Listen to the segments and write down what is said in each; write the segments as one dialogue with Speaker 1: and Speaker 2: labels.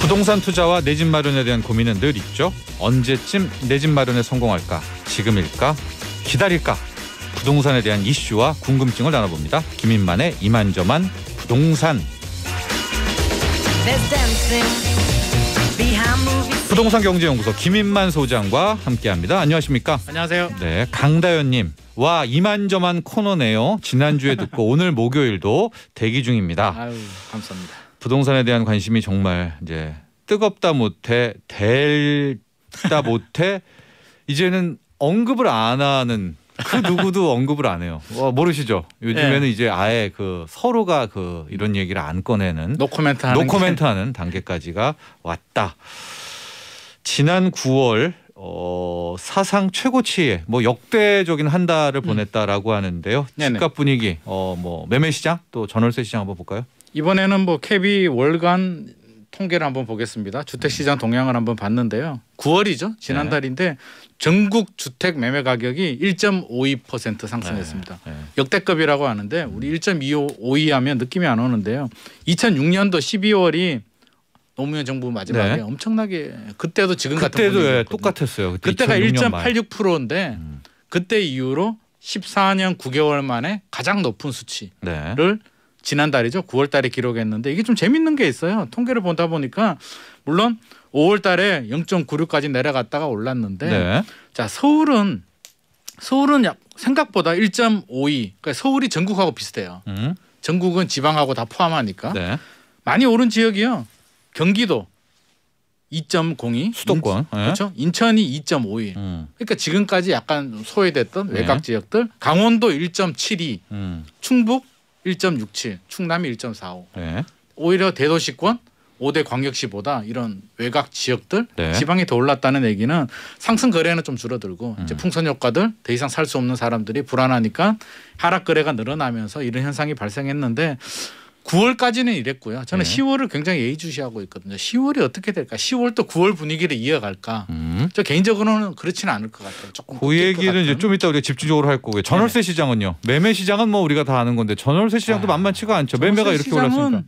Speaker 1: 부동산 투자와 내 집 마련에 대한 고민은 늘 있죠. 언제쯤 내 집 마련에 성공할까? 지금일까? 기다릴까? 부동산에 대한 이슈와 궁금증을 나눠봅니다. 김인만의 이만저만 부동산. 부동산 경제연구소 김인만 소장과 함께합니다. 안녕하십니까?
Speaker 2: 안녕하세요.
Speaker 1: 네, 강다현님. 와 이만저만 코너네요. 지난주에 듣고 오늘 목요일도 대기 중입니다.
Speaker 2: 아유 감사합니다.
Speaker 1: 부동산에 대한 관심이 정말 이제 뜨겁다 못해 델다 못해 이제는 언급을 안 하는 그 누구도 언급을 안 해요. 와, 모르시죠? 요즘에는
Speaker 2: 네.
Speaker 1: 이제 아예 그 서로가 그 이런 얘기를 안 꺼내는
Speaker 2: 노코멘트 하는
Speaker 1: 노코멘트 하는 단계까지가 왔다. 지난 9월 어, 사상 최고치의 뭐 역대적인 한 달을 보냈다라고 하는데요.
Speaker 2: 음. 네네.
Speaker 1: 집값 분위기, 어, 뭐 매매 시장 또 전월세 시장 한번 볼까요?
Speaker 2: 게 이번에는 뭐 캡이 월간 통계를 한번 보겠습니다. 주택 시장 동향을 한번 봤는데요. 9월이죠. 지난달인데 전국 주택 매매 가격이 1.52% 상승했습니다.
Speaker 1: 네.
Speaker 2: 역대급이라고 하는데 우리 1.25 하면 느낌이 안 오는데요. 2006년도 12월이 노무현 정부 마지막에
Speaker 1: 네.
Speaker 2: 엄청나게 그때도 지금 같은
Speaker 1: 그때도 예,
Speaker 2: 분위기였거든요.
Speaker 1: 똑같았어요. 그때
Speaker 2: 그때가
Speaker 1: 2006년 말.
Speaker 2: 1.86%인데
Speaker 1: 음.
Speaker 2: 그때 이후로 14년 9개월 만에 가장 높은 수치를
Speaker 1: 네.
Speaker 2: 지난달이죠. 9월 달에 기록했는데 이게 좀 재밌는 게 있어요. 통계를 보다 보니까 물론 5월 달에 0.96까지 내려갔다가 올랐는데
Speaker 1: 네.
Speaker 2: 자 서울은 서울은 약- 생각보다 1.52 그러니까 서울이 전국하고 비슷해요.
Speaker 1: 음.
Speaker 2: 전국은 지방하고 다 포함하니까
Speaker 1: 네.
Speaker 2: 많이 오른 지역이요. 경기도 2.02
Speaker 1: 수도권.
Speaker 2: 인,
Speaker 1: 예.
Speaker 2: 그렇죠. 인천이 2.52
Speaker 1: 음.
Speaker 2: 그러니까 지금까지 약간 소외됐던
Speaker 1: 네.
Speaker 2: 외곽 지역들 강원도 1.72
Speaker 1: 음.
Speaker 2: 충북 1.67 충남이 1.45
Speaker 1: 네.
Speaker 2: 오히려 대도시권 5대 광역시보다 이런 외곽 지역들
Speaker 1: 네.
Speaker 2: 지방이 더 올랐다는 얘기는 상승 거래는 좀 줄어들고 이제
Speaker 1: 음.
Speaker 2: 풍선 효과들 더 이상 살 수 없는 사람들이 불안하니까 하락 거래가 늘어나면서 이런 현상이 발생했는데 9월까지는 이랬고요. 저는
Speaker 1: 네.
Speaker 2: 10월을 굉장히 예의주시하고 있거든요. 10월이 어떻게 될까? 10월 또 9월 분위기를 이어갈까?
Speaker 1: 음.
Speaker 2: 저 개인적으로는 그렇지는 않을 것 같아요. 조금
Speaker 1: 그 얘기는 이제. 좀 이따 우리가 집중적으로 할 거고요. 전월세
Speaker 2: 네네.
Speaker 1: 시장은요. 매매 시장은 뭐 우리가 다 아는 건데 전월세 시장도
Speaker 2: 아,
Speaker 1: 만만치가 않죠. 매매가 이렇게 올랐으니까.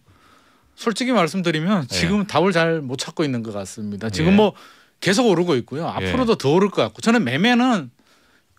Speaker 2: 솔직히 말씀드리면
Speaker 1: 네.
Speaker 2: 지금 답을 잘 못 찾고 있는 것 같습니다. 지금
Speaker 1: 예.
Speaker 2: 뭐 계속 오르고 있고요.
Speaker 1: 예.
Speaker 2: 앞으로도 더 오를 것 같고 저는 매매는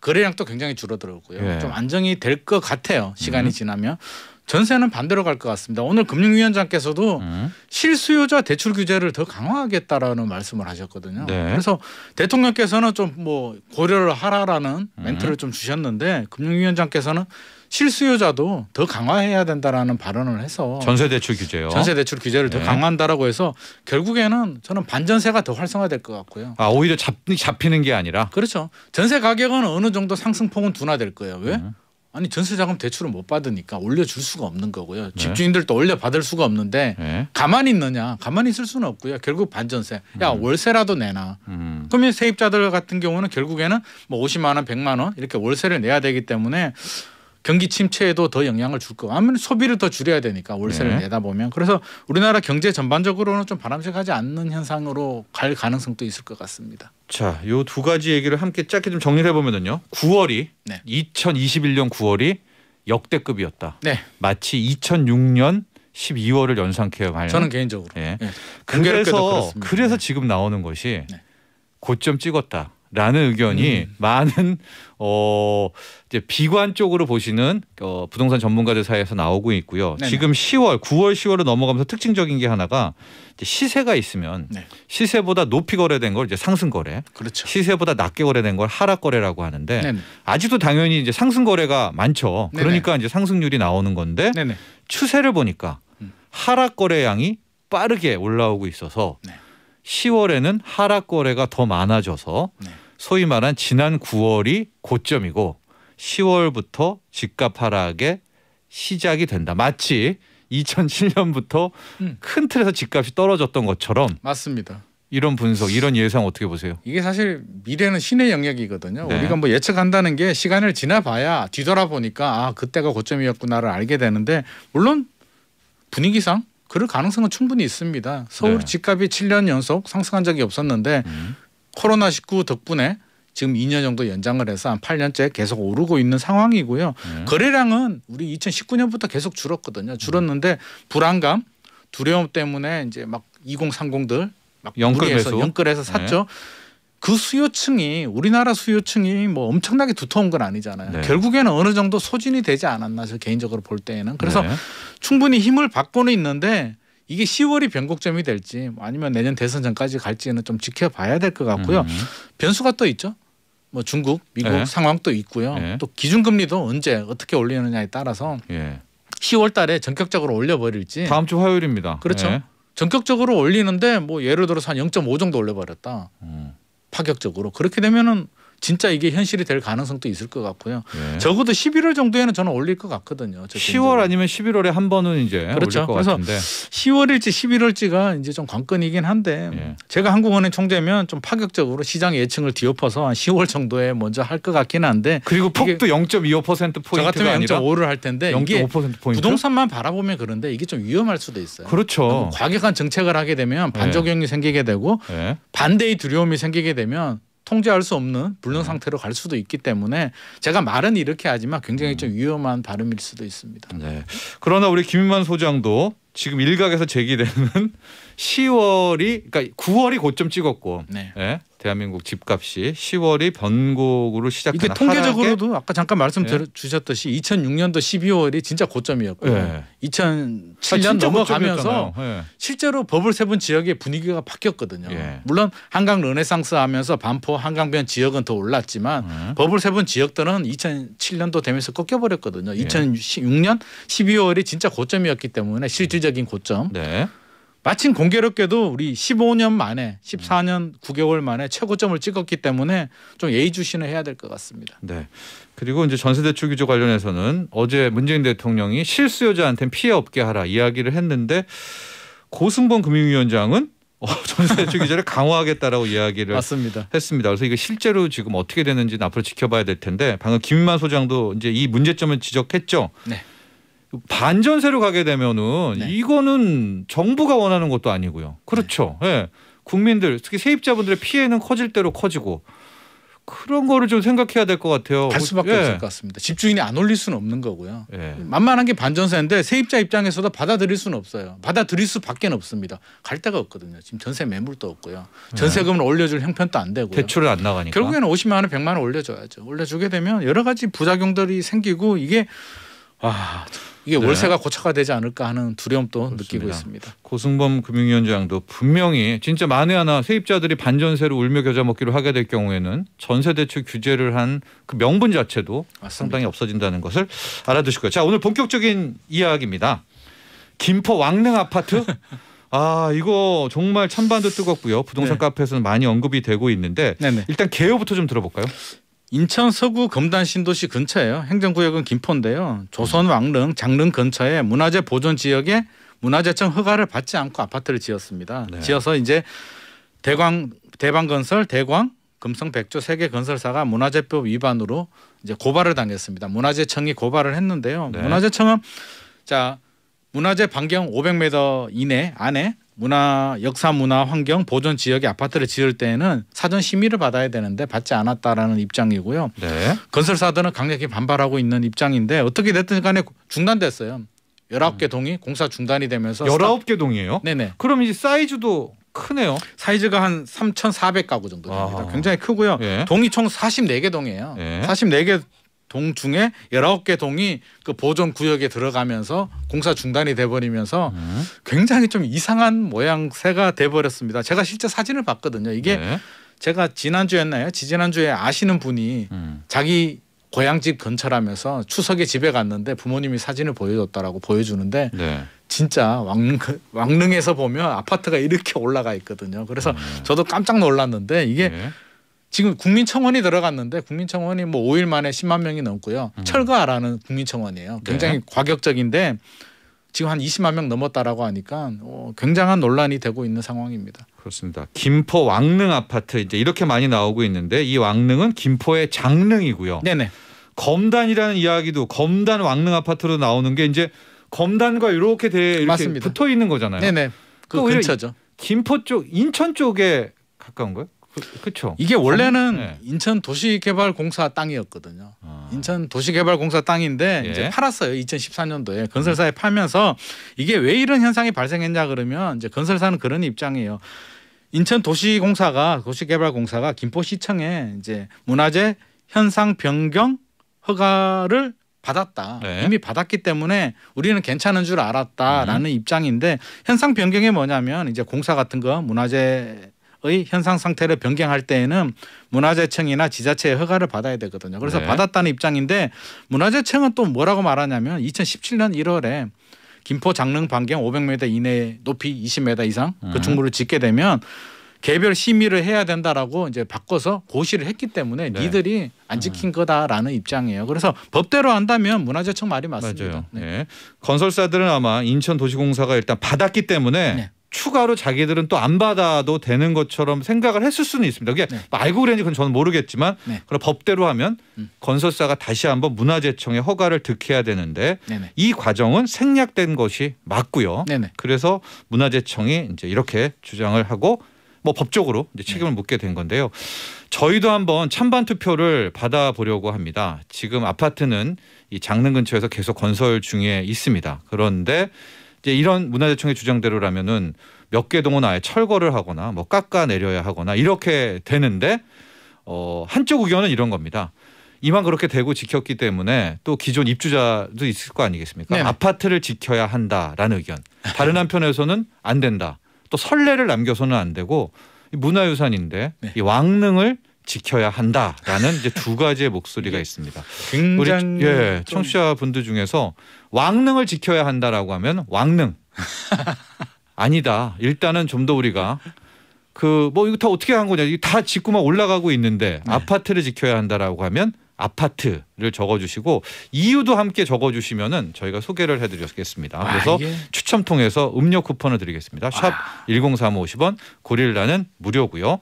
Speaker 2: 거래량도 굉장히 줄어들었고요.
Speaker 1: 예.
Speaker 2: 좀 안정이 될 것 같아요. 시간이
Speaker 1: 음.
Speaker 2: 지나면 전세는 반대로 갈 것 같습니다. 오늘 금융위원장께서도
Speaker 1: 음.
Speaker 2: 실수요자 대출 규제를 더 강화하겠다라는 말씀을 하셨거든요.
Speaker 1: 네.
Speaker 2: 그래서 대통령께서는 좀 뭐 고려를 하라라는
Speaker 1: 음.
Speaker 2: 멘트를 좀 주셨는데 금융위원장께서는 실수요자도 더 강화해야 된다라는 발언을 해서
Speaker 1: 전세 대출 규제요.
Speaker 2: 전세 대출 규제를 더
Speaker 1: 네.
Speaker 2: 강화한다라고 해서 결국에는 저는 반전세가 더 활성화될 것 같고요.
Speaker 1: 아 오히려 잡, 잡히는 게 아니라.
Speaker 2: 그렇죠. 전세 가격은 어느 정도 상승폭은 둔화될 거예요. 왜?
Speaker 1: 음.
Speaker 2: 아니 전세 자금 대출을 못 받으니까 올려줄 수가 없는 거고요.
Speaker 1: 네.
Speaker 2: 집주인들도 올려 받을 수가 없는데
Speaker 1: 네.
Speaker 2: 가만히 있느냐? 가만히 있을 수는 없고요. 결국 반전세. 야 월세라도 내놔.
Speaker 1: 음.
Speaker 2: 그러면 세입자들 같은 경우는 결국에는 뭐 50만 원, 100만 원 이렇게 월세를 내야 되기 때문에 경기 침체에도 더 영향을 줄 거. 아무래도 소비를 더 줄여야 되니까 월세를
Speaker 1: 네.
Speaker 2: 내다 보면 그래서 우리나라 경제 전반적으로는 좀 바람직하지 않는 현상으로 갈 가능성도 있을 것 같습니다.
Speaker 1: 자, 요 두 가지 얘기를 함께 짧게 좀 정리를 해보면은요. 9월이
Speaker 2: 네.
Speaker 1: 2021년 9월이 역대급이었다.
Speaker 2: 네,
Speaker 1: 마치 2006년 12월을 연상케 하는.
Speaker 2: 저는 개인적으로
Speaker 1: 예.
Speaker 2: 예. 공교롭게도
Speaker 1: 그래서. 그래서
Speaker 2: 네.
Speaker 1: 지금 나오는 것이
Speaker 2: 네.
Speaker 1: 고점 찍었다 라는 의견이
Speaker 2: 음.
Speaker 1: 많은 어 이제 비관 쪽으로 보시는 어 부동산 전문가들 사이에서 나오고 있고요.
Speaker 2: 네네.
Speaker 1: 지금 10월, 9월, 10월로 넘어가면서 특징적인 게 하나가 시세가 있으면
Speaker 2: 네.
Speaker 1: 시세보다 높이 거래된 걸 이제 상승 거래,
Speaker 2: 그렇죠.
Speaker 1: 시세보다 낮게 거래된 걸 하락 거래라고 하는데
Speaker 2: 네네.
Speaker 1: 아직도 당연히 이제 상승 거래가 많죠.
Speaker 2: 네네.
Speaker 1: 그러니까 이제 상승률이 나오는 건데. 추세를 보니까
Speaker 2: 음.
Speaker 1: 하락 거래량이 빠르게 올라오고 있어서
Speaker 2: 네.
Speaker 1: 10월에는 하락 거래가 더 많아져서
Speaker 2: 네.
Speaker 1: 소위 말한 지난 9월이 고점이고 10월부터 집값 하락의 시작이 된다. 마치 2007년부터
Speaker 2: 음.
Speaker 1: 큰 틀에서 집값이 떨어졌던 것처럼
Speaker 2: 맞습니다.
Speaker 1: 이런 분석, 이런 예상 어떻게 보세요?
Speaker 2: 이게 사실 미래는 신의 영역이거든요.
Speaker 1: 네.
Speaker 2: 우리가 뭐 예측한다는 게 시간을 지나봐야 뒤돌아보니까 아 그때가 고점이었구나를 알게 되는데 물론 분위기상 그럴 가능성은 충분히 있습니다. 서울
Speaker 1: 네.
Speaker 2: 집값이 7년 연속 상승한 적이 없었는데
Speaker 1: 음.
Speaker 2: 코로나 19 덕분에 지금 2년 정도 연장을 해서 한 8년째 계속 오르고 있는 상황이고요.
Speaker 1: 네.
Speaker 2: 거래량은 우리 2019년부터 계속 줄었거든요. 줄었는데 불안감, 두려움 때문에 이제 막 2030들 막
Speaker 1: 영끌
Speaker 2: 무리해서
Speaker 1: 매수. 네.
Speaker 2: 샀죠. 그 수요층이 우리나라 수요층이 뭐 엄청나게 두터운 건 아니잖아요.
Speaker 1: 네.
Speaker 2: 결국에는 어느 정도 소진이 되지 않았나 저 개인적으로 볼 때에는 그래서
Speaker 1: 네.
Speaker 2: 충분히 힘을 받고는 있는데 이게 10월이 변곡점이 될지 아니면 내년 대선 전까지 갈지는 좀 지켜봐야 될 것 같고요.
Speaker 1: 음.
Speaker 2: 변수가 또 있죠. 뭐 중국, 미국
Speaker 1: 네.
Speaker 2: 상황도 있고요.
Speaker 1: 네.
Speaker 2: 또 기준금리도 언제 어떻게 올리느냐에 따라서
Speaker 1: 예.
Speaker 2: 10월 달에 전격적으로 올려버릴지
Speaker 1: 다음 주 화요일입니다.
Speaker 2: 그렇죠.
Speaker 1: 예.
Speaker 2: 전격적으로 올리는데 뭐 예를 들어서 한 0.5 정도 올려버렸다.
Speaker 1: 음.
Speaker 2: 파격적으로. 그렇게 되면은 진짜 이게 현실이 될 가능성도 있을 것 같고요.
Speaker 1: 예.
Speaker 2: 적어도 11월 정도에는 저는 올릴 것 같거든요. 저
Speaker 1: 10월
Speaker 2: 개인적으로.
Speaker 1: 아니면 11월에 한 번은 이제
Speaker 2: 그렇죠. 그래서
Speaker 1: 같은데.
Speaker 2: 10월일지 11월지가 이제 좀 관건이긴 한데
Speaker 1: 예.
Speaker 2: 제가 한국은행 총재면 좀 파격적으로 시장 예측을 뒤엎어서 한 10월 정도에 먼저 할 것 같기는 한데
Speaker 1: 그리고 폭도
Speaker 2: 0.25%저
Speaker 1: 포인트가
Speaker 2: 같으면
Speaker 1: 아니라
Speaker 2: 0.5를 할 텐데 이게
Speaker 1: 0.5% 포인트.
Speaker 2: 부동산만 바라보면 그런데 이게 좀 위험할 수도 있어요.
Speaker 1: 그렇죠.
Speaker 2: 과격한 정책을 하게 되면 반작용이 생기게 되고
Speaker 1: 예.
Speaker 2: 반대의 두려움이 생기게 되면 통제할 수 없는 불능
Speaker 1: 네.
Speaker 2: 상태로 갈 수도 있기 때문에 제가 말은 이렇게 하지만 굉장히 좀 위험한 발언일 수도 있습니다.
Speaker 1: 네. 그러나 우리 김인만 소장도 지금 일각에서 제기되는 10월이 그러니까 9월이 고점 찍었고
Speaker 2: 네.
Speaker 1: 예? 대한민국 집값이 10월이 변곡으로
Speaker 2: 이게
Speaker 1: 시작하는
Speaker 2: 통계적으로도 아까 잠깐 말씀
Speaker 1: 예.
Speaker 2: 주셨듯이 2006년도 12월이 진짜 고점이었고요.
Speaker 1: 예.
Speaker 2: 2007년 넘어가면서
Speaker 1: 예.
Speaker 2: 실제로 버블 세븐 지역의 분위기가 바뀌었거든요.
Speaker 1: 예.
Speaker 2: 물론 한강 르네상스 하면서 반포 한강변 지역은 더 올랐지만
Speaker 1: 음.
Speaker 2: 버블 세븐 지역들은 2007년도 되면서 꺾여버렸거든요.
Speaker 1: 예.
Speaker 2: 2006년 12월이 진짜 고점이었기 때문에 실질적인 고점.
Speaker 1: 네.
Speaker 2: 마침 공교롭게도 우리 15년 만에 14년 9개월 만에 최고점을 찍었기 때문에 좀 예의주시는 해야 될 것 같습니다.
Speaker 1: 네. 그리고 이제 전세대출 규제 관련해서는 어제 문재인 대통령이 실수요자한테는 피해 없게 하라 이야기를 했는데 고승범 금융위원장은 어, 전세대출 규제를 강화하겠다라고 이야기를
Speaker 2: 맞습니다.
Speaker 1: 했습니다. 그래서 이게 실제로 지금 어떻게 되는지는 앞으로 지켜봐야 될 텐데 방금 김만 소장도 이제 이 문제점을 지적했죠.
Speaker 2: 네.
Speaker 1: 반전세로 가게 되면은
Speaker 2: 네.
Speaker 1: 이거는 정부가 원하는 것도 아니고요. 그렇죠. 예. 국민들 특히 세입자분들의 피해는 커질 대로 커지고 그런 거를 좀 생각해야 될 것 같아요.
Speaker 2: 갈 수밖에
Speaker 1: 예.
Speaker 2: 없을 것 같습니다. 집주인이 안 올릴 수는 없는 거고요.
Speaker 1: 예.
Speaker 2: 만만한 게 반전세인데 세입자 입장에서도 받아들일 수는 없어요. 받아들일 수밖에 없습니다. 갈 데가 없거든요. 지금 전세 매물도 없고요. 전세금을 올려줄 형편도 안 되고요.
Speaker 1: 네. 대출을 안 나가니까.
Speaker 2: 결국에는 50만 원, 100만 원 올려줘야죠. 올려주게 되면 여러 가지 부작용들이 생기고 이게 와 이게
Speaker 1: 네.
Speaker 2: 월세가 고착화 되지 않을까 하는 두려움도
Speaker 1: 그렇습니다.
Speaker 2: 느끼고 있습니다.
Speaker 1: 고승범 금융위원장도 분명히 진짜 만에 하나 세입자들이 반전세로 울며 겨자 먹기로 하게 될 경우에는 전세 대출 규제를 한 그 명분 자체도
Speaker 2: 맞습니다.
Speaker 1: 상당히 없어진다는 것을 알아두시고요. 자 오늘 본격적인 이야기입니다. 김포 왕릉 아파트. 아 이거 정말 찬반도 뜨겁고요. 부동산
Speaker 2: 네.
Speaker 1: 카페에서는 많이 언급이 되고 있는데
Speaker 2: 네네.
Speaker 1: 일단 개요부터 좀 들어볼까요?
Speaker 2: 인천 서구 검단 신도시 근처예요. 행정구역은 김포인데요. 조선 왕릉 장릉 근처에 문화재 보존 지역에 문화재청 허가를 받지 않고 아파트를 지었습니다.
Speaker 1: 네.
Speaker 2: 지어서 이제 대광 대방건설 대광 금성 백조 세계 건설사가 문화재법 위반으로 이제 고발을 당했습니다. 문화재청이 고발을 했는데요.
Speaker 1: 네.
Speaker 2: 문화재청은 자 문화재 반경 500m 이내 안에 문화 역사 문화 환경 보존 지역에 아파트를 지을 때에는 사전 심의를 받아야 되는데 받지 않았다라는 입장이고요.
Speaker 1: 네.
Speaker 2: 건설사들은 강력히 반발하고 있는 입장인데 어떻게 됐든 간에 중단됐어요. 19개 동이 공사 중단이 되면서
Speaker 1: 음. 열아홉 개 동이에요.
Speaker 2: 네네.
Speaker 1: 그럼 이제 사이즈도 크네요.
Speaker 2: 사이즈가 한 3,400 가구 정도 됩니다.
Speaker 1: 아.
Speaker 2: 굉장히 크고요.
Speaker 1: 예.
Speaker 2: 동이 총 44개 동이에요.
Speaker 1: 예.
Speaker 2: 44개 동 중에 19개 동이 그 보존 구역에 들어가면서 공사 중단이 돼 버리면서
Speaker 1: 음.
Speaker 2: 굉장히 좀 이상한 모양새가 돼 버렸습니다. 제가 실제 사진을 봤거든요. 이게
Speaker 1: 네.
Speaker 2: 제가 지난주였나요? 지지난주에 아시는 분이
Speaker 1: 음.
Speaker 2: 자기 고향집 근처라면서 추석에 집에 갔는데 부모님이 사진을 보여줬다라고 보여주는데
Speaker 1: 네.
Speaker 2: 진짜 왕릉 왕릉에서 보면 아파트가 이렇게 올라가 있거든요. 그래서
Speaker 1: 음.
Speaker 2: 저도 깜짝 놀랐는데 이게
Speaker 1: 네.
Speaker 2: 지금 국민청원이 들어갔는데 국민청원이 뭐 5일 만에 10만 명이 넘고요.
Speaker 1: 음.
Speaker 2: 철거하라는 국민청원이에요. 굉장히 과격적인데 지금 한 20만 명 넘었다라고 하니까 어, 굉장한 논란이 되고 있는 상황입니다.
Speaker 1: 그렇습니다. 김포 왕릉 아파트 이제 이렇게 많이 나오고 있는데 이 왕릉은 김포의 장릉이고요.
Speaker 2: 네네.
Speaker 1: 검단이라는 이야기도 검단 왕릉 아파트로 나오는 게 이제 검단과 이렇게 돼 이렇게
Speaker 2: 맞습니다.
Speaker 1: 붙어 있는 거잖아요.
Speaker 2: 네네.
Speaker 1: 그그
Speaker 2: 근처죠.
Speaker 1: 김포 쪽 인천 쪽에 가까운 거예요? 그, 그렇죠.
Speaker 2: 이게 원래는
Speaker 1: 네.
Speaker 2: 인천 도시개발공사 땅이었거든요.
Speaker 1: 아.
Speaker 2: 인천 도시개발공사 땅인데
Speaker 1: 예.
Speaker 2: 이제 팔았어요. 2014년도에 건설사에 팔면서 이게 왜 이런 현상이 발생했냐 그러면 이제 건설사는 그런 입장이에요. 인천 도시공사가 도시개발공사가 김포시청에 이제 문화재 현상 변경 허가를 받았다.
Speaker 1: 네.
Speaker 2: 이미 받았기 때문에 우리는 괜찮은 줄 알았다라는 입장인데 현상 변경이 뭐냐면 이제 공사 같은 거 문화재 의 현상 상태를 변경할 때에는 문화재청이나 지자체의 허가를 받아야 되거든요. 그래서
Speaker 1: 네.
Speaker 2: 받았다는 입장인데 문화재청은 또 뭐라고 말하냐면 2017년 1월에 김포 장릉 반경 500m 이내 높이 20m 이상
Speaker 1: 음.
Speaker 2: 건축물을 짓게 되면 개별 심의를 해야 된다라고 이제 바꿔서 고시를 했기 때문에
Speaker 1: 네.
Speaker 2: 니들이 안 지킨 거다라는 입장이에요. 그래서 법대로 한다면 문화재청 말이 맞습니다.
Speaker 1: 맞아요.
Speaker 2: 네.
Speaker 1: 네. 건설사들은 아마 인천도시공사가 일단 받았기 때문에
Speaker 2: 네.
Speaker 1: 추가로 자기들은 또 안 받아도 되는 것처럼 생각을 했을 수는 있습니다. 그게
Speaker 2: 네.
Speaker 1: 뭐 알고 그랬는지 그건 저는 모르겠지만
Speaker 2: 네.
Speaker 1: 그럼 법대로 하면
Speaker 2: 음.
Speaker 1: 건설사가 다시 한번 문화재청에 허가를 득해야 되는데
Speaker 2: 네네.
Speaker 1: 이 과정은 생략된 것이 맞고요.
Speaker 2: 네네.
Speaker 1: 그래서 문화재청이 이제 이렇게 주장을 하고 뭐 법적으로 이제 책임을
Speaker 2: 네.
Speaker 1: 묻게 된 건데요. 저희도 한번 찬반 투표를 받아 보려고 합니다. 지금 아파트는 이 장릉 근처에서 계속 건설 중에 있습니다. 그런데 이제 이런 문화재청의 주장대로라면은 몇 개 동은 아예 철거를 하거나 뭐 깎아 내려야 하거나 이렇게 되는데 어 한쪽 의견은 이런 겁니다. 이만 그렇게 되고 지켰기 때문에 또 기존 입주자도 있을 거 아니겠습니까?
Speaker 2: 네네.
Speaker 1: 아파트를 지켜야 한다라는 의견. 다른 한편에서는 안 된다. 또 선례를 남겨서는 안 되고 이 문화유산인데
Speaker 2: 네.
Speaker 1: 이 왕릉을 지켜야 한다라는 이제 두 가지의 목소리가 있습니다. 우리
Speaker 2: 굉장히
Speaker 1: 예,
Speaker 2: 좀
Speaker 1: 청취자분들 중에서 왕릉을 지켜야 한다라고 하면 왕릉 아니다. 일단은 좀 더 우리가 그 뭐 이거 다 어떻게 한 거냐? 이거 다 짓고만 올라가고 있는데
Speaker 2: 네.
Speaker 1: 아파트를 지켜야 한다라고 하면 아파트를 적어주시고 이유도 함께 적어주시면은 저희가 소개를 해드리겠습니다.
Speaker 2: 아,
Speaker 1: 그래서
Speaker 2: 이게-
Speaker 1: 추첨 통해서 음료 쿠폰을 드리겠습니다. 샵1035 50원 고릴라는 무료고요.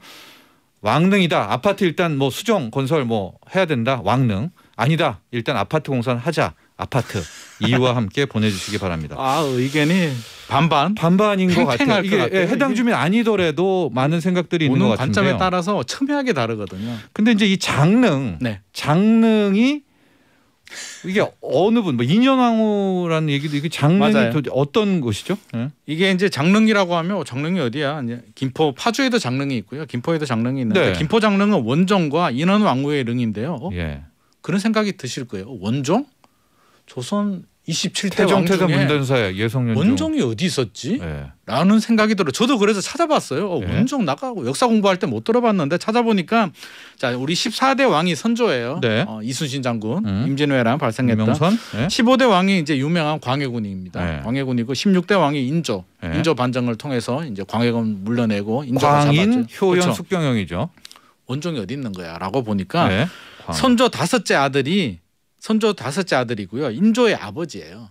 Speaker 1: 왕릉이다. 아파트 일단 뭐 수정 건설 뭐 해야 된다. 왕릉 아니다. 일단 아파트 공사는 하자. 아파트 이유와 함께 보내주시기 바랍니다.
Speaker 2: 아 의견이 반반
Speaker 1: 반반인 것 같아요.
Speaker 2: 것
Speaker 1: 이게
Speaker 2: 같아요.
Speaker 1: 예, 해당. 주민 아니더라도 많은 생각들이 있는 것 같은데요.
Speaker 2: 관점에 따라서 첨예하게 다르거든요.
Speaker 1: 근데 이제 이 장릉
Speaker 2: 네.
Speaker 1: 장릉이 이게 어느 분, 뭐 인현왕후라는 얘기도 이게 장릉이. 도대체 어떤 곳이죠? 예?
Speaker 2: 이게 이제 장릉이라고 하면 어, 장릉이 어디야? 김포 파주에도 장릉이 있고요. 김포에도 장릉이 있는데
Speaker 1: 네.
Speaker 2: 김포 장릉은 원종과 인원 왕후의 릉인데요. 어?
Speaker 1: 예.
Speaker 2: 그런 생각이 드실 거예요. 원종? 조선 27대 왕
Speaker 1: 태정태자
Speaker 2: 중에
Speaker 1: 문전사의 예성연중.
Speaker 2: 원종이 어디 있었지?
Speaker 1: 예.
Speaker 2: 라는 생각이 들어. 저도 그래서 찾아봤어요. 어,
Speaker 1: 네.
Speaker 2: 원종 나가고 역사 공부할 때 못 들어봤는데 찾아보니까 자 우리 14대 왕이 선조예요.
Speaker 1: 네.
Speaker 2: 어, 이순신 장군,
Speaker 1: 음.
Speaker 2: 임진왜란 발생했다.
Speaker 1: 명선. 예.
Speaker 2: 15대 왕이 이제 유명한 광해군입니다.
Speaker 1: 네.
Speaker 2: 광해군이고 16대 왕이 인조.
Speaker 1: 네.
Speaker 2: 인조 반정을 통해서 이제 광해군 물러내고 인조가
Speaker 1: 광인,
Speaker 2: 잡았죠.
Speaker 1: 효연,
Speaker 2: 그렇죠.
Speaker 1: 숙경영이죠.
Speaker 2: 원종이 어디 있는 거야라고 보니까
Speaker 1: 네. 광.
Speaker 2: 선조 다섯째 아들이 선조 다섯째 아들이고요. 인조의 아버지예요.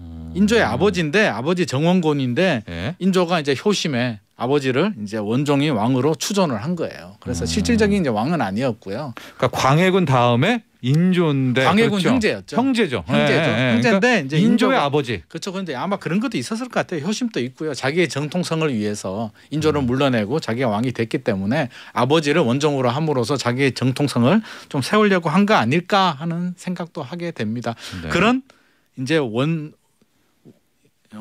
Speaker 1: 음.
Speaker 2: 인조의 아버지인데 아버지 정원곤인데
Speaker 1: 예.
Speaker 2: 인조가 이제 효심에 아버지를 이제 원종이 왕으로 추존을 한 거예요. 그래서
Speaker 1: 음.
Speaker 2: 실질적인 이제 왕은 아니었고요.
Speaker 1: 그러니까 광해군 다음에 인조인데
Speaker 2: 광해군
Speaker 1: 그렇죠.
Speaker 2: 형제였죠.
Speaker 1: 형제죠.
Speaker 2: 형제죠.
Speaker 1: 예, 예, 예.
Speaker 2: 형제인데
Speaker 1: 그러니까
Speaker 2: 이제
Speaker 1: 인조의
Speaker 2: 인조가-
Speaker 1: 아버지.
Speaker 2: 그렇죠. 근데 아마 그런 것도 있었을 것 같아요. 효심도 있고요. 자기의 정통성을 위해서 인조를
Speaker 1: 음.
Speaker 2: 물러내고 자기가 왕이 됐기 때문에 아버지를 원종으로 함으로써 자기의 정통성을 좀 세우려고 한 거 아닐까 하는 생각도 하게 됩니다.
Speaker 1: 네.
Speaker 2: 그런 이제 원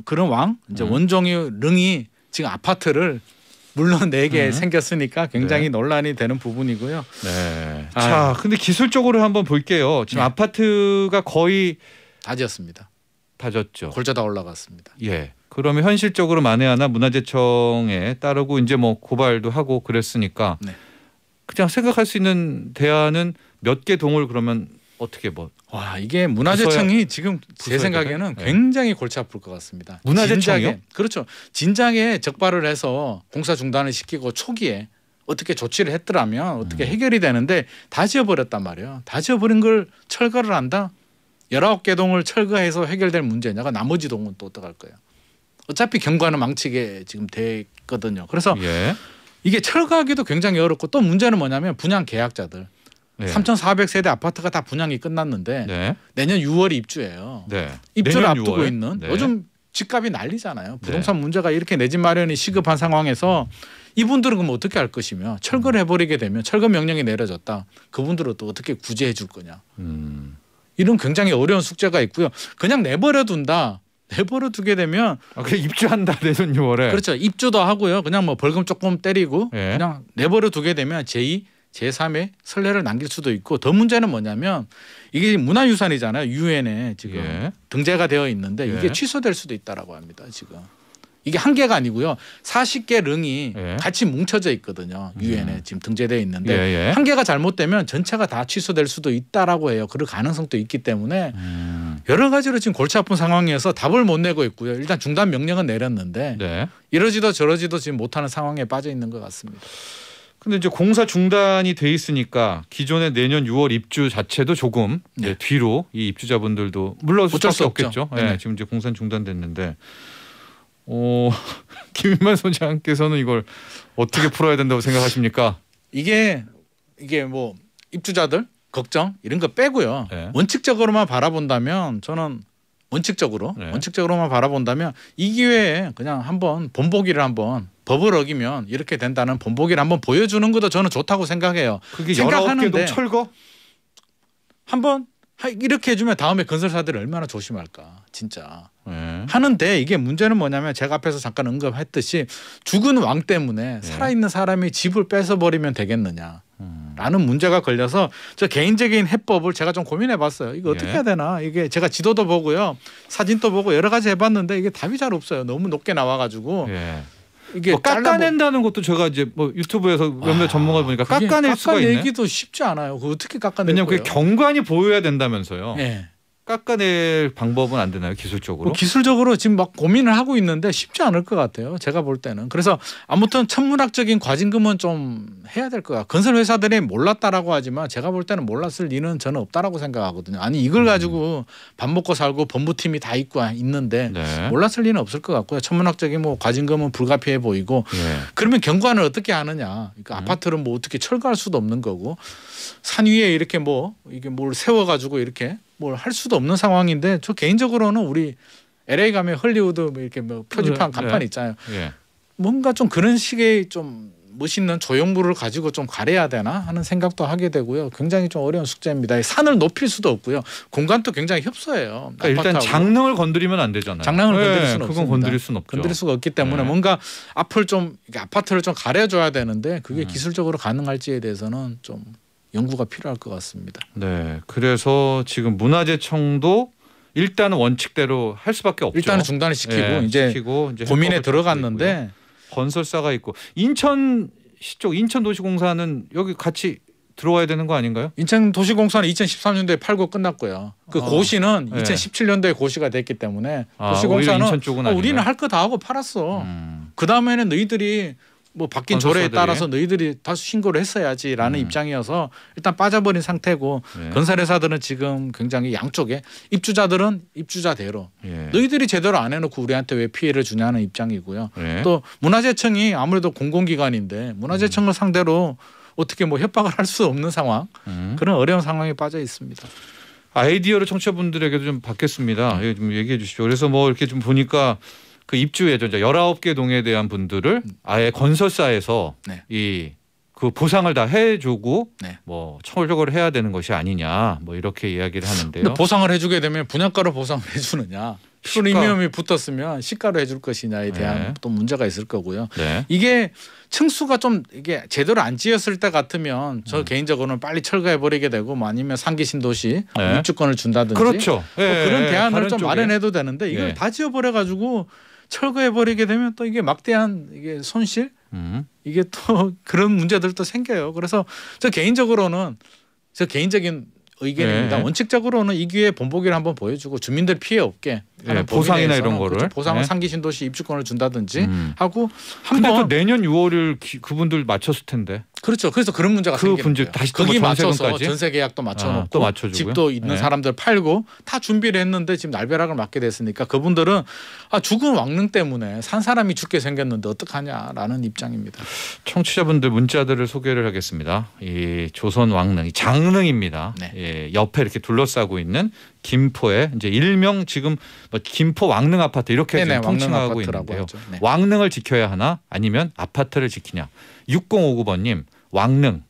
Speaker 2: 그런 왕 이제
Speaker 1: 음.
Speaker 2: 원종의 릉이 지금 아파트를 물러내게
Speaker 1: 음.
Speaker 2: 생겼으니까 굉장히
Speaker 1: 네.
Speaker 2: 논란이 되는 부분이고요.
Speaker 1: 네.
Speaker 2: 아유.
Speaker 1: 자, 근데 기술적으로 한번 볼게요. 지금
Speaker 2: 네.
Speaker 1: 아파트가 거의
Speaker 2: 다 지었습니다.
Speaker 1: 다 졌죠.
Speaker 2: 골자 다 올라갔습니다.
Speaker 1: 예. 그러면 현실적으로 만에 하나 문화재청에 따르고 이제 뭐 고발도 하고 그랬으니까
Speaker 2: 네.
Speaker 1: 그냥 생각할 수 있는 대안은 몇 개 동을 그러면 어떻게 뭐
Speaker 2: 와 이게 문화재청이 지금 제 생각에는?
Speaker 1: 네.
Speaker 2: 굉장히 골치 아플 것 같습니다.
Speaker 1: 문화재청이요?
Speaker 2: 그렇죠. 진작에 적발을 해서 공사 중단을 시키고 초기에 어떻게 조치를 했더라면 어떻게
Speaker 1: 음.
Speaker 2: 해결이 되는데 다 지어버렸단 말이에요. 다 지어버린 걸 철거를 한다. 열아홉 개 동을 철거해서 해결될 문제냐가 나머지 동은 또 어떡할 거예요. 어차피 경과는 망치게 지금 됐거든요. 그래서
Speaker 1: 예.
Speaker 2: 이게 철거하기도 굉장히 어렵고 또 문제는 뭐냐면 분양 계약자들
Speaker 1: 네.
Speaker 2: 3,400세대 아파트가 다 분양이 끝났는데
Speaker 1: 네.
Speaker 2: 내년 6월이 입주예요.
Speaker 1: 네.
Speaker 2: 입주를 앞두고
Speaker 1: 6월.
Speaker 2: 있는
Speaker 1: 네.
Speaker 2: 요즘 집값이 난리잖아요. 부동산 문제가 이렇게 내 집 마련이 시급한 상황에서 이분들은 그럼 어떻게 할 것이며 철거를 해버리게 되면 철거 명령이 내려졌다. 그분들은 또 어떻게 구제해 줄 거냐.
Speaker 1: 음.
Speaker 2: 이런 굉장히 어려운 숙제가 있고요. 그냥 내버려 둔다. 내버려 두게 되면
Speaker 1: 아, 그 입주한다 내년 6월에.
Speaker 2: 그렇죠. 입주도 하고요. 그냥 뭐 벌금 조금 때리고
Speaker 1: 예.
Speaker 2: 그냥 내버려 두게 되면 제2, 제3의 선례를 남길 수도 있고 더 문제는 뭐냐면 이게 문화유산이잖아요. 유엔에 지금
Speaker 1: 예.
Speaker 2: 등재가 되어 있는데
Speaker 1: 예.
Speaker 2: 이게 취소될 수도 있다라고 합니다. 지금 이게 한 개가 아니고요. 40개 릉이
Speaker 1: 예.
Speaker 2: 같이 뭉쳐져 있거든요. 유엔에 지금 등재되어 있는데
Speaker 1: 예, 예.
Speaker 2: 한 개가 잘못되면 전체가 다 취소될 수도 있다라고 해요. 그럴 가능성도 있기 때문에
Speaker 1: 음.
Speaker 2: 여러 가지로 지금 골치 아픈 상황이어서 답을 못 내고 있고요. 일단 중단 명령은 내렸는데
Speaker 1: 네.
Speaker 2: 이러지도 저러지도 지금 못하는 상황에 빠져 있는 것 같습니다.
Speaker 1: 근데 이제 공사 중단이 돼 있으니까 기존의 내년 6월 입주 자체도 조금
Speaker 2: 네.
Speaker 1: 네, 뒤로 이 입주자분들도 물러설
Speaker 2: 어쩔
Speaker 1: 수. 없겠죠.
Speaker 2: 네네.
Speaker 1: 네, 지금 이제 공사 중단됐는데 어, 김인만 소장께서는 이걸 어떻게 풀어야 된다고 생각하십니까?
Speaker 2: 이게 이게 뭐 입주자들 걱정 이런 거 빼고요.
Speaker 1: 네.
Speaker 2: 원칙적으로만 바라본다면 저는 원칙적으로
Speaker 1: 네.
Speaker 2: 원칙적으로만 바라본다면 이 기회에 그냥 한번 본보기를 한번 법을 어기면 이렇게 된다는 본보기를 한번 보여주는 것도 저는 좋다고 생각해요.
Speaker 1: 그게
Speaker 2: 생각하는데
Speaker 1: 19개동 철거?
Speaker 2: 한번 하- 이렇게 해주면 다음에 건설사들이 얼마나 조심할까 진짜
Speaker 1: 네.
Speaker 2: 하는데 이게 문제는 뭐냐면 제가 앞에서 잠깐 언급했듯이 죽은 왕 때문에
Speaker 1: 네.
Speaker 2: 살아있는 사람이 집을 뺏어버리면 되겠느냐
Speaker 1: 음.
Speaker 2: 라는 문제가 걸려서 저 개인적인 해법을 제가 좀 고민해 봤어요. 이거 어떻게
Speaker 1: 예.
Speaker 2: 해야 되나? 이게 제가 지도도 보고요. 사진도 보고 여러 가지 해 봤는데 이게 답이 잘 없어요. 너무 높게 나와 가지고
Speaker 1: 예.
Speaker 2: 이게
Speaker 1: 뭐 깎아낸다는 것도 제가 이제 뭐 유튜브에서 몇몇
Speaker 2: 아,
Speaker 1: 전문가 보니까 깎아낼 수가 있네.
Speaker 2: 깎아내기도 쉽지 않아요. 그 어떻게 깎아낼
Speaker 1: 왜냐면
Speaker 2: 거예요?
Speaker 1: 그게 경관이 보여야 된다면서요.
Speaker 2: 예.
Speaker 1: 깎아낼 방법은 안 되나요 기술적으로?
Speaker 2: 뭐 기술적으로 지금 막 고민을 하고 있는데 쉽지 않을 것 같아요. 제가 볼 때는. 그래서 아무튼 천문학적인 과징금은 좀 해야 될것 같아요. 건설 회사들이 몰랐다라고 하지만 제가 볼 때는 몰랐을 리는 저는 없다라고 생각하거든요. 아니
Speaker 1: 음.
Speaker 2: 이걸 가지고 밥 먹고 살고 법무팀이 다 있고 있는데
Speaker 1: 네.
Speaker 2: 몰랐을 리는 없을 것 같고요. 천문학적인 뭐 과징금은 불가피해 보이고
Speaker 1: 예.
Speaker 2: 그러면 경관을 어떻게 하느냐? 그러니까
Speaker 1: 음.
Speaker 2: 아파트를 뭐 어떻게 철거할 수도 없는 거고 산 위에 이렇게 뭐 이게 뭘 세워 가지고 이렇게 뭘 할 수도 없는 상황인데 저 개인적으로는 우리 LA 가면 헐리우드 뭐 이렇게 뭐 표지판
Speaker 1: 네,
Speaker 2: 간판
Speaker 1: 네.
Speaker 2: 있잖아요.
Speaker 1: 예.
Speaker 2: 뭔가 좀 그런 식의 좀 멋있는 조형물을 가지고 좀 가려야 되나 하는 생각도 하게 되고요. 굉장히 좀 어려운 숙제입니다. 산을 높일 수도 없고요. 공간도 굉장히 협소해요.
Speaker 1: 그러니까 일단. 장능을 건드리면 안 되잖아요.
Speaker 2: 장난을 건드릴 수는
Speaker 1: 그건
Speaker 2: 없습니다.
Speaker 1: 건드릴 수는 없죠.
Speaker 2: 건드릴 수가 없기 때문에
Speaker 1: 네.
Speaker 2: 뭔가 앞을 좀 아파트를 좀 가려줘야 되는데 그게
Speaker 1: 음.
Speaker 2: 기술적으로 가능할지에 대해서는 좀 연구가 필요할 것 같습니다.
Speaker 1: 네. 그래서 지금 문화재청도 일단은 원칙대로 할 수밖에 없죠.
Speaker 2: 일단은 중단을 시키고
Speaker 1: 예,
Speaker 2: 이제
Speaker 1: 시키고 이제
Speaker 2: 고민에. 들어갔는데
Speaker 1: 건설사가 있고 인천시 쪽 인천도시공사는 여기 같이 들어와야 되는 거 아닌가요?
Speaker 2: 인천도시공사는 2013년도에 팔고 끝났고요. 그
Speaker 1: 어.
Speaker 2: 고시는
Speaker 1: 네.
Speaker 2: 2017년도에 고시가 됐기 때문에
Speaker 1: 아,
Speaker 2: 도시공사는 어, 우리는? 할 거 다 하고 팔았어.
Speaker 1: 음.
Speaker 2: 그 다음에는 너희들이 뭐 바뀐 조례에. 따라서 너희들이 다시 신고를 했어야지라는
Speaker 1: 음.
Speaker 2: 입장이어서 일단 빠져버린 상태고
Speaker 1: 네.
Speaker 2: 건설회사들은 지금 굉장히 양쪽에 입주자들은 입주자대로
Speaker 1: 예.
Speaker 2: 너희들이 제대로 안 해놓고 우리한테 왜 피해를 주냐는 입장이고요.
Speaker 1: 예.
Speaker 2: 또 문화재청이 아무래도 공공기관인데 문화재청을 상대로 어떻게 뭐 협박을 할 수 없는 상황
Speaker 1: 음.
Speaker 2: 그런 어려운 상황에 빠져 있습니다.
Speaker 1: 아이디어를 청취자분들에게도 좀 받겠습니다.
Speaker 2: 네.
Speaker 1: 예, 좀 얘기해 주시죠. 그래서 뭐 이렇게 좀 보니까 그 입주 예정 19개 동에 대한 분들을 아예 건설사에서
Speaker 2: 네.
Speaker 1: 이그 보상을 다 해주고
Speaker 2: 네.
Speaker 1: 뭐 청구적으로 해야 되는 것이 아니냐 뭐 이렇게 이야기를 하는데요.
Speaker 2: 보상을 해주게 되면 분양가로 보상을 해주느냐 프리미엄이 붙었으면 시가로 해줄 것이냐에 대한
Speaker 1: 네.
Speaker 2: 또 문제가 있을 거고요.
Speaker 1: 네.
Speaker 2: 이게 층수가 좀 이게 제대로 안 지었을 때 같으면 저
Speaker 1: 음.
Speaker 2: 개인적으로는 빨리 철거해 버리게 되고 뭐 아니면 상기 신도시
Speaker 1: 네.
Speaker 2: 입주권을 준다든지
Speaker 1: 그렇죠.
Speaker 2: 뭐
Speaker 1: 예,
Speaker 2: 그런
Speaker 1: 예,
Speaker 2: 대안을
Speaker 1: 다른
Speaker 2: 좀
Speaker 1: 쪽에.
Speaker 2: 마련해도 되는데 이걸
Speaker 1: 예.
Speaker 2: 다 지어버려 가지고 철거해 버리게 되면 또 이게 막대한 이게 손실
Speaker 1: 음.
Speaker 2: 이게 또 그런 문제들도 생겨요. 그래서 저 개인적으로는 저 개인적인 의견입니다.
Speaker 1: 네.
Speaker 2: 원칙적으로는 이 기회에 본보기를 한번 보여주고 주민들 피해 없게
Speaker 1: 예, 보상이나 이런 거를
Speaker 2: 그렇죠. 보상은
Speaker 1: 예.
Speaker 2: 상기 신도시 입주권을 준다든지
Speaker 1: 음.
Speaker 2: 하고 한번
Speaker 1: 내년 6월을 기- 그분들 맞췄을 텐데
Speaker 2: 그렇죠. 그래서 그런 문제가
Speaker 1: 그
Speaker 2: 생기는 거예요.
Speaker 1: 다시
Speaker 2: 거기 맞춰서?
Speaker 1: 전세
Speaker 2: 계약도 맞춰놓고
Speaker 1: 아, 또 맞춰주고요?
Speaker 2: 집도 있는
Speaker 1: 네.
Speaker 2: 사람들 팔고 다 준비를 했는데 지금 날벼락을 맞게 됐으니까 그분들은 아 죽은 왕릉 때문에 산 사람이 죽게 생겼는데 어떡하냐라는 입장입니다.
Speaker 1: 청취자분들 문자들을 소개를 하겠습니다. 이 조선 왕릉, 이 장릉입니다.
Speaker 2: 네.
Speaker 1: 예, 옆에 이렇게 둘러싸고 있는 김포의 이제 일명 지금 뭐 김포 왕릉 아파트 이렇게
Speaker 2: 네네,
Speaker 1: 통칭하고 있는데요.
Speaker 2: 네.
Speaker 1: 왕릉을 지켜야 하나 아니면 아파트를 지키냐. 6059번님 왕릉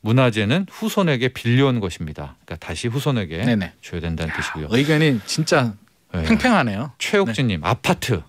Speaker 1: 문화재는 후손에게 빌려온 것입니다. 그러니까 다시 후손에게
Speaker 2: 네네.
Speaker 1: 줘야 된다는 뜻이고요.
Speaker 2: 의견이 진짜
Speaker 1: 예.
Speaker 2: 팽팽하네요.
Speaker 1: 최옥진님 아파트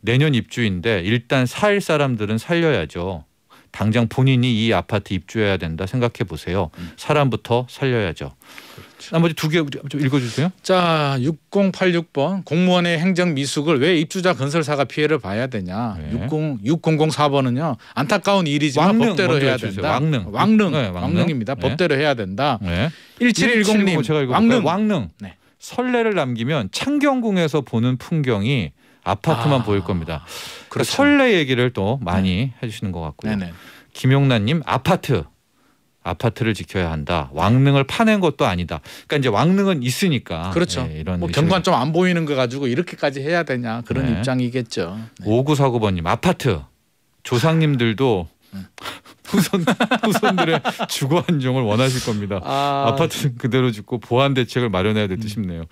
Speaker 1: 내년 입주인데 일단 살 사람들은 살려야죠. 당장 본인이 이 아파트 입주해야 된다 생각해 보세요.
Speaker 2: 음.
Speaker 1: 사람부터 살려야죠.
Speaker 2: 그렇죠.
Speaker 1: 나머지 두 개 좀 읽어주세요.
Speaker 2: 자, 6086번 공무원의 행정 미숙을 왜 입주자 건설사가 피해를 봐야 되냐?
Speaker 1: 네.
Speaker 2: 60 6004번은요. 안타까운 일이지만
Speaker 1: 왕릉
Speaker 2: 법대로 해야
Speaker 1: 해주세요.
Speaker 2: 된다.
Speaker 1: 왕릉.
Speaker 2: 왕릉.
Speaker 1: 네, 왕릉.
Speaker 2: 왕릉입니다.
Speaker 1: 네.
Speaker 2: 법대로 해야 된다.
Speaker 1: 네.
Speaker 2: 1710님
Speaker 1: 제가 읽어
Speaker 2: 왕릉.
Speaker 1: 왕릉.
Speaker 2: 네.
Speaker 1: 설레를 남기면 창경궁에서 보는 풍경이 아파트만
Speaker 2: 아,
Speaker 1: 보일 겁니다. 그러니까
Speaker 2: 그렇죠.
Speaker 1: 설레 얘기를 또 많이 해주시는 것 같고요. 김용란님 아파트 아파트를 지켜야 한다. 왕릉을 파낸 것도 아니다. 그러니까 이제 왕릉은 있으니까
Speaker 2: 그렇죠.
Speaker 1: 예, 이런
Speaker 2: 뭐 경관 좀 안 보이는 거 가지고 이렇게까지 해야 되냐 그런
Speaker 1: 네.
Speaker 2: 입장이겠죠. 네.
Speaker 1: 5949번님 아파트 조상님들도
Speaker 2: 음.
Speaker 1: 후손 후손들의 주거 안정을 원하실 겁니다.
Speaker 2: 아,
Speaker 1: 아, 파트는 그대로 짓고 보완 대책을 마련해야 될 듯 싶네요.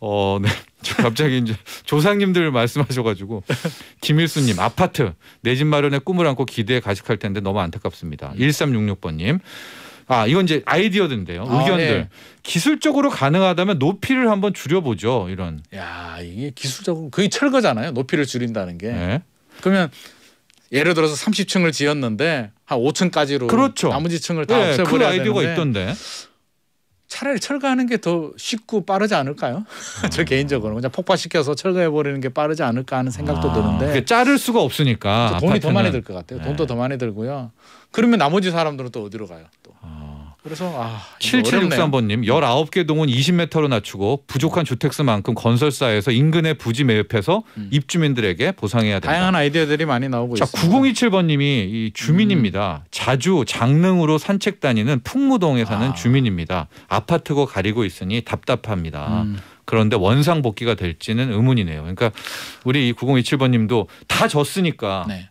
Speaker 1: 어, 네. 저 갑자기 이제 조상님들 말씀하셔가지고 김일수님 아파트 내 집 마련의 꿈을 안고 기대에 가식할 텐데 너무 안타깝습니다. 1366번님 아 이건 이제 아이디어인데요.
Speaker 2: 아,
Speaker 1: 의견들
Speaker 2: 예.
Speaker 1: 기술적으로 가능하다면 높이를 한번 줄여보죠. 이런.
Speaker 2: 야 이게 기술적으로 거의 철거잖아요. 높이를 줄인다는 게.
Speaker 1: 네.
Speaker 2: 그러면 예를 들어서 30층을 지었는데 한 5층까지로
Speaker 1: 그렇죠.
Speaker 2: 나머지 층을 다
Speaker 1: 네, 그
Speaker 2: 없애버려야
Speaker 1: 아이디어가
Speaker 2: 되는데
Speaker 1: 있던데.
Speaker 2: 차라리 철거하는 게 더 쉽고 빠르지 않을까요? 저 개인적으로 그냥 폭파시켜서 철거해 버리는 게 빠르지 않을까 하는 생각도
Speaker 1: 아,
Speaker 2: 드는데
Speaker 1: 자를 수가 없으니까
Speaker 2: 돈이 더 많이
Speaker 1: 아파트는.
Speaker 2: 들것 같아요.
Speaker 1: 네.
Speaker 2: 돈도 더 많이 들고요. 그러면 나머지 사람들은 또 어디로 가요? 또
Speaker 1: 아.
Speaker 2: 그래서 아 이거 어렵네요.
Speaker 1: 7763번님 19개 동은 20m로 낮추고 부족한 주택수만큼 건설사에서 인근의 부지 매입해서
Speaker 2: 음.
Speaker 1: 입주민들에게 보상해야 된다.
Speaker 2: 다양한 아이디어들이 많이 나오고
Speaker 1: 자,
Speaker 2: 있습니다.
Speaker 1: 9027번님이 이 주민입니다. 자주 장릉으로 산책 다니는 풍무동에 사는
Speaker 2: 아.
Speaker 1: 주민입니다. 아파트고 가리고 있으니 답답합니다.
Speaker 2: 음.
Speaker 1: 그런데 원상 복귀가 될지는 의문이네요. 그러니까 우리 이 9027번님도 다 졌으니까
Speaker 2: 네.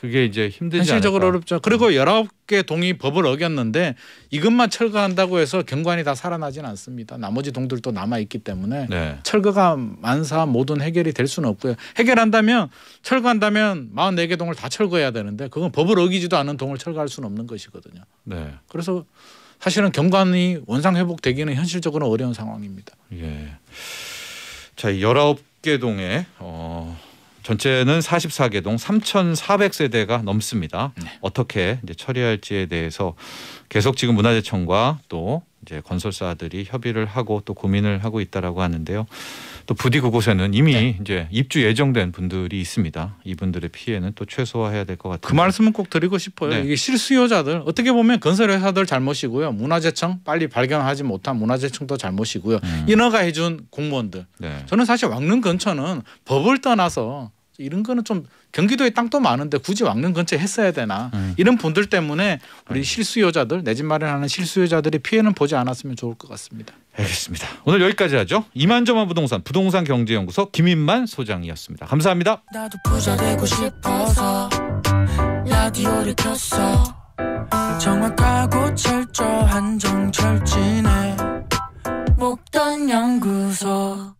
Speaker 1: 그게 이제 힘들지
Speaker 2: 현실적으로
Speaker 1: 않을까.
Speaker 2: 어렵죠. 그리고 19개 동이 법을 어겼는데 이것만 철거한다고 해서 경관이 다 살아나진 않습니다. 나머지 동들도 남아 있기 때문에
Speaker 1: 네.
Speaker 2: 철거가 만사 모든 해결이 될 수는 없고요. 해결한다면 철거한다면 44개 동을 다 철거해야 되는데 그건 법을 어기지도 않은 동을 철거할 수는 없는 것이거든요.
Speaker 1: 네.
Speaker 2: 그래서 사실은 경관이 원상 회복되기는 현실적으로 어려운 상황입니다.
Speaker 1: 예. 자, 이 19개 동에 어 전체는 44개 동 3,400세대가 넘습니다.
Speaker 2: 네.
Speaker 1: 어떻게 이제 처리할지에 대해서 계속 지금 문화재청과 또 이제 건설사들이 협의를 하고 또 고민을 하고 있다라고 하는데요. 또 부디 그곳에는 이미
Speaker 2: 네.
Speaker 1: 이제 입주 예정된 분들이 있습니다. 이분들의 피해는 또 최소화해야 될 것 같아요.
Speaker 2: 그 말씀은 꼭 드리고 싶어요.
Speaker 1: 네.
Speaker 2: 이게 실수요자들 어떻게 보면 건설회사들 잘못이고요. 문화재청 빨리 발견하지 못한 문화재청도 잘못이고요.
Speaker 1: 음.
Speaker 2: 인허가 해준 공무원들.
Speaker 1: 네.
Speaker 2: 저는 사실 왕릉 근처는 법을 떠나서 이런 거는 좀 경기도에 땅도 많은데 굳이 왕릉 근처에 했어야 되나
Speaker 1: 음.
Speaker 2: 이런 분들 때문에 우리 실수요자들 내 집 마련하는 실수요자들의 피해는 보지 않았으면 좋을 것 같습니다.
Speaker 1: 알겠습니다. 오늘 여기까지 하죠. 이만저만 부동산 부동산 경제연구소 김인만 소장이었습니다. 감사합니다.
Speaker 3: 나도 부자 되고 싶어서 라디오를 켰어 정확하고 철저한 정철진의 목돈 연구소